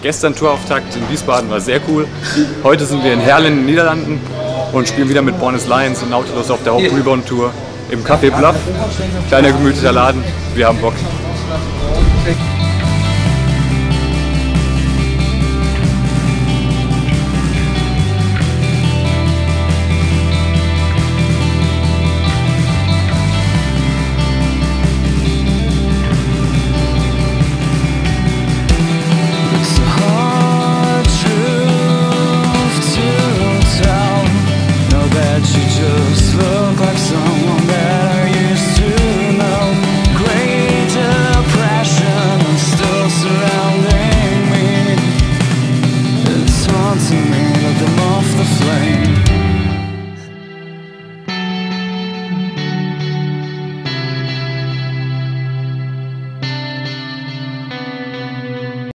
Gestern Tourauftakt in Wiesbaden war sehr cool. Heute sind wir in Herlen in den Niederlanden und spielen wieder mit Bornes Lions und Nautilus auf der Haupt Rebound Tour im Café Bluff. Kleiner gemütlicher Laden. Wir haben Bock.